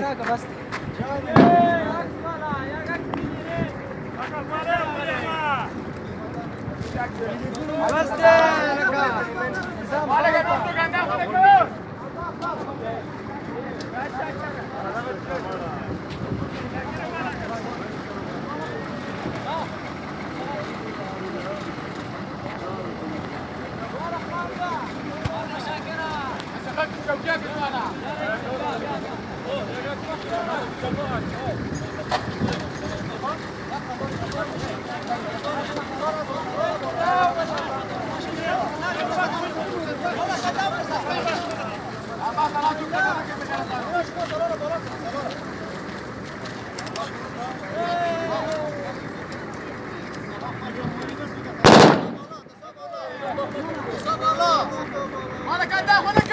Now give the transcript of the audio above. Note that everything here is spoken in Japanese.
راك بس Olha, cadê? Olha,